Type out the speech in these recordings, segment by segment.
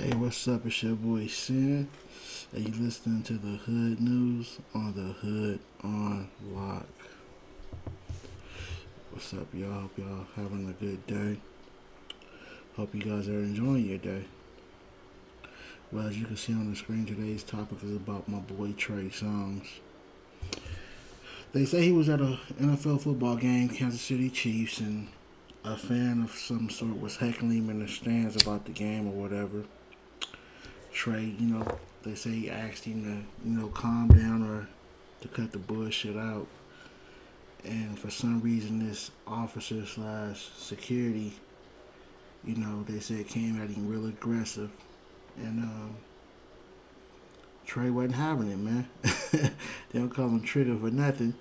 Hey, what's up? It's your boy Sin. Are you listening to the Hood News on the Hood on Lock? What's up, y'all? Hope y'all having a good day. Hope you guys are enjoying your day. Well, as you can see on the screen, today's topic is about my boy Trey Songz. They say he was at a NFL football game, Kansas City Chiefs, and a fan of some sort was heckling him in the stands about the game or whatever. Trey, you know, they say he asked him to, you know, calm down or to cut the bullshit out. And for some reason, this officer slash security, you know, they said came at him real aggressive. And um, Trey wasn't having it, man. they don't call him Trigger for nothing.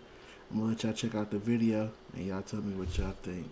I'm gonna let y'all check out the video and y'all tell me what y'all think.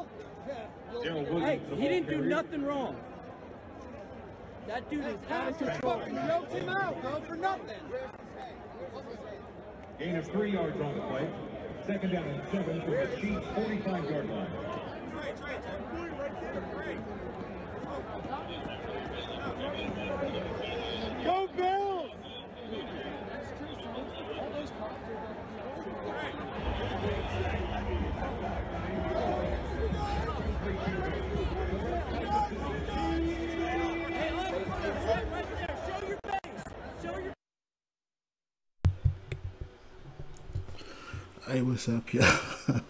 out. No, we'll. yeah, Hey, he didn't do nothing wrong. That dude is out of control. You yoked him out, go for nothing. Gain of three yards on the play. Second down and seven from the Chiefs' 45-yard line. Hey, what's up, y'all?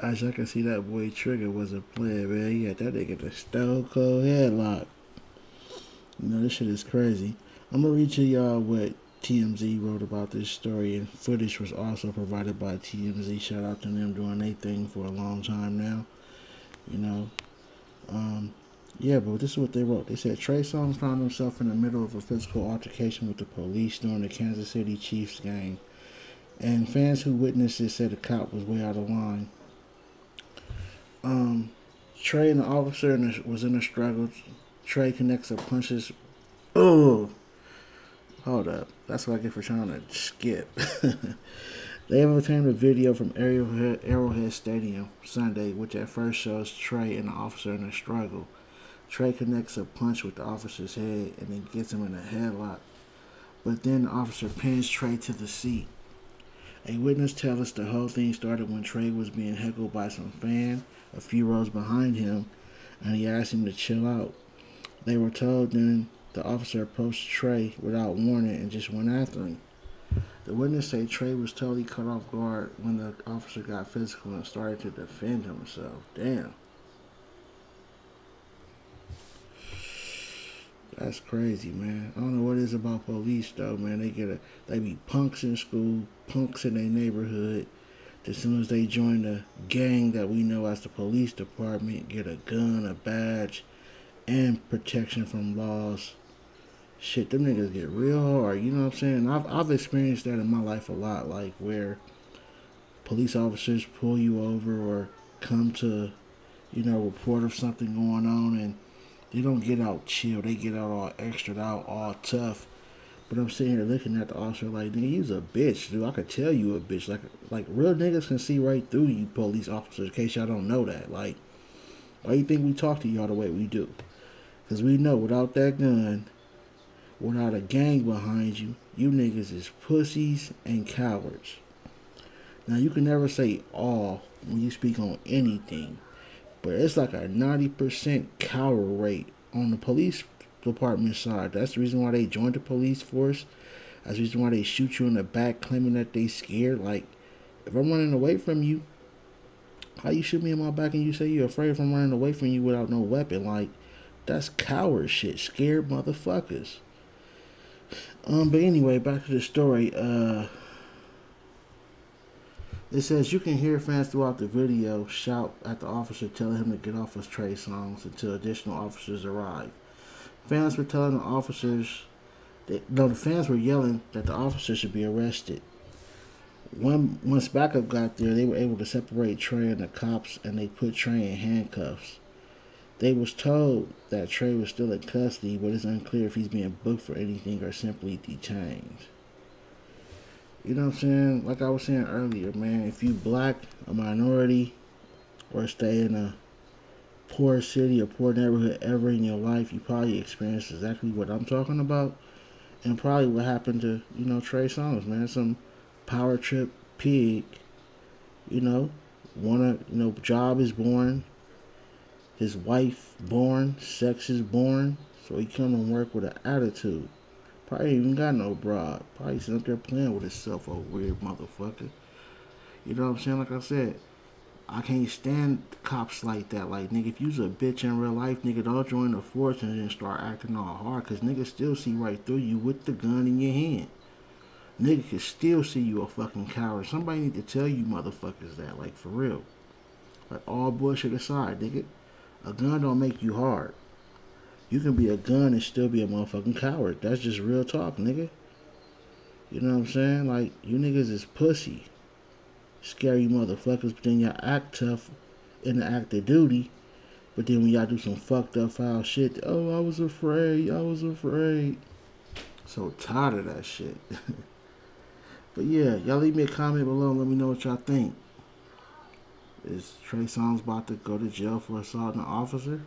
As y'all can see, that boy Trigger was a player, man. He had that nigga the stone cold headlock. You know, this shit is crazy. I'm gonna read to y'all what TMZ wrote about this story, and footage was also provided by TMZ. Shout out to them doing their thing for a long time now. You know, um, yeah, but this is what they wrote. They said Trey Songz found himself in the middle of a physical altercation with the police during the Kansas City Chiefs game. And fans who witnessed it said the cop was way out of line. Um, Trey and the officer was in a struggle. Trey connects a punches. Oh, hold up. That's what I get for trying to skip. they have obtained a video from Arrowhead, Arrowhead Stadium Sunday, which at first shows Trey and the officer in a struggle. Trey connects a punch with the officer's head and then gets him in a headlock. But then the officer pins Trey to the seat. A witness tells us the whole thing started when Trey was being heckled by some fan a few rows behind him, and he asked him to chill out. They were told then the officer approached Trey without warning and just went after him. The witness say Trey was totally cut off guard when the officer got physical and started to defend himself. Damn. That's crazy, man. I don't know what it is about police though, man. They get a they be punks in school, punks in their neighborhood. As soon as they join the gang that we know as the police department, get a gun, a badge, and protection from laws. Shit, them niggas get real hard. You know what I'm saying? I've I've experienced that in my life a lot, like where police officers pull you over or come to, you know, report of something going on and they don't get out chill. They get out all extra out, all tough. But I'm sitting here looking at the officer like, nigga, you's a bitch, dude. I could tell you a bitch. Like, like real niggas can see right through you, police officers. In case y'all don't know that, like, why you think we talk to y'all the way we do? Because we know without that gun, without a gang behind you, you niggas is pussies and cowards. Now, you can never say all when you speak on anything, but it's like a 90% coward rate on the police department side. That's the reason why they joined the police force. That's the reason why they shoot you in the back claiming that they scared. Like, if I'm running away from you, how you shoot me in my back and you say you're afraid from running away from you without no weapon? Like, that's coward shit. Scared motherfuckers. Um, but anyway, back to the story. Uh, it says you can hear fans throughout the video shout at the officer telling him to get off his Trey Songz until additional officers arrive. Fans were telling the officers that no, the fans were yelling that the officer should be arrested. When once backup got there, they were able to separate Trey and the cops, and they put Trey in handcuffs. They was told that Trey was still in custody, but it's unclear if he's being booked for anything or simply detained. You know what I'm saying? Like I was saying earlier, man, if you black, a minority, or stay in a poor city or poor neighborhood ever in your life, you probably experienced exactly what I'm talking about. And probably what happened to, you know, Trey Songz, man. Some power trip pig, you know, wanna you know, job is born, his wife born, sex is born, so he come and work with an attitude. Probably even got no broad. Probably sitting up there playing with himself, a weird motherfucker. You know what I'm saying? Like I said, I can't stand cops like that. Like, nigga, if you's a bitch in real life, nigga, don't join the force and then start acting all hard. Because niggas still see right through you with the gun in your hand. Nigga can still see you a fucking coward. Somebody need to tell you motherfuckers that. Like, for real. Like, all bullshit aside, nigga. A gun don't make you hard. You can be a gun and still be a motherfucking coward. That's just real talk, nigga. You know what I'm saying? Like, you niggas is pussy. Scary motherfuckers, but then y'all act tough in the act of duty. But then when y'all do some fucked up foul shit, oh, I was afraid, I was afraid. So tired of that shit. but yeah, y'all leave me a comment below and let me know what y'all think. Is Trey Songz about to go to jail for assaulting an officer?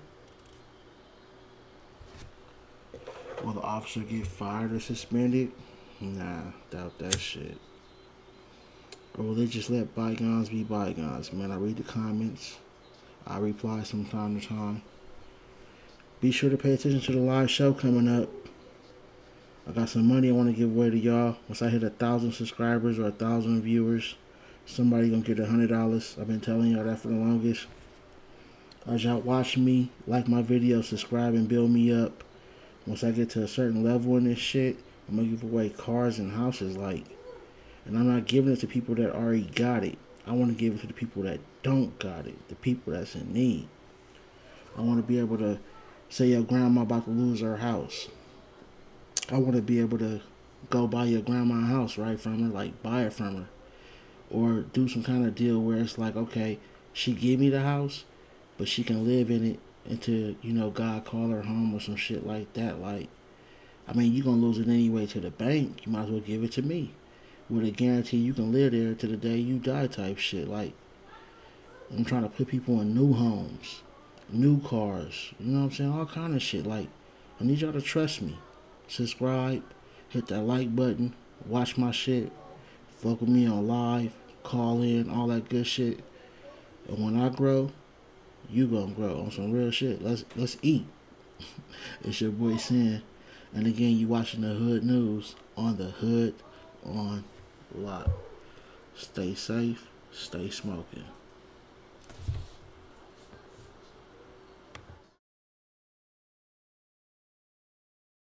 Will the officer get fired or suspended? Nah, doubt that shit. Or will they just let bygones be bygones? Man, I read the comments. I reply from time to time. Be sure to pay attention to the live show coming up. I got some money I want to give away to y'all. Once I hit a thousand subscribers or a thousand viewers, somebody gonna get a hundred dollars. I've been telling y'all that for the longest. As y'all watch me, like my video, subscribe and build me up. Once I get to a certain level in this shit, I'm gonna give away cars and houses like and I'm not giving it to people that already got it. I want to give it to the people that don't got it, the people that's in need. I want to be able to say your grandma about to lose her house. I want to be able to go buy your grandma a house right from her, like buy it from her. Or do some kind of deal where it's like, okay, she give me the house, but she can live in it until, you know, God call her home or some shit like that. Like, I mean, you're to lose it anyway to the bank. You might as well give it to me with a guarantee you can live there to the day you die type shit. Like, I'm trying to put people in new homes, new cars, you know what I'm saying? All kind of shit. Like, I need y'all to trust me. Subscribe, hit that like button, watch my shit, fuck with me on live, call in, all that good shit. And when I grow, you gonna grow on some real shit. Let's let's eat. it's your boy Sin. And again, you watching the Hood News on the Hood on Lock. Stay safe, stay smoking.